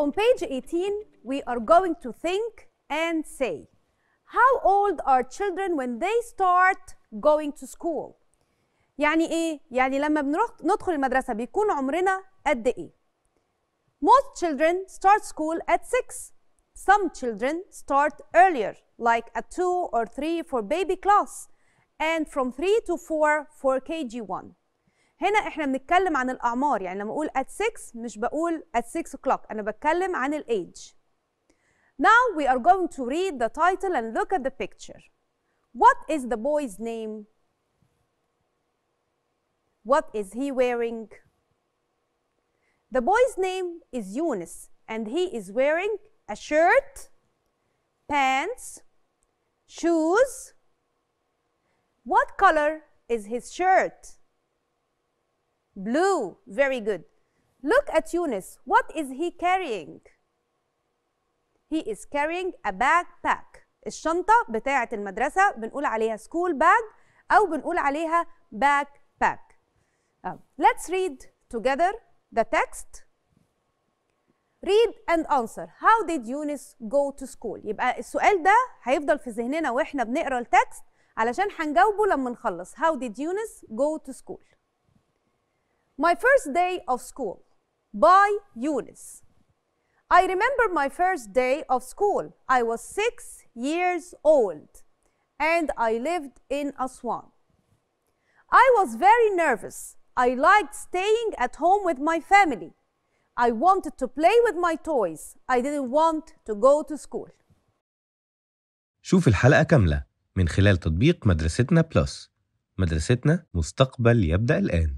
On page 18, we are going to think and say, How old are children when they start going to school? يعني إيه؟ يعني لما بنروح ندخل المدرسة بيكون عمرنا قد إيه؟ Most children start school at 6. Some children start earlier, like at 2 or 3 for baby class, and from 3 to 4 for KG1. هنا إحنا بنتكلم عن الأعمار يعني لما أقول at 6 مش بقول at 6 o'clock أنا بتكلم عن الage. Now we are going to read the title and look at the picture. What is the boy's name? What is he wearing? The boy's name is Yunus and he is wearing a shirt, pants, shoes. What color is his shirt? Blue. Very good. Look at Yunus. What is he carrying? He is carrying a backpack. الشنطة بتاعة المدرسة بنقول عليها school bag أو بنقول عليها backpack. Uh, let's read together the text. Read and answer. How did Yunus go to school? يبقى السؤال ده هيفضل في ذهننا وإحنا بنقرا التكست علشان هنجاوبه لما نخلص. How did Yunus go to school? My first day of school by Yunus. I remember my first day of school. I was six years old and I lived in Aswan. I was very nervous. I liked staying at home with my family. I wanted to play with my toys. I didn't want to go to school. شوف الحلقة كاملة من خلال تطبيق مدرستنا بلس مدرستنا مستقبل يبدأ الآن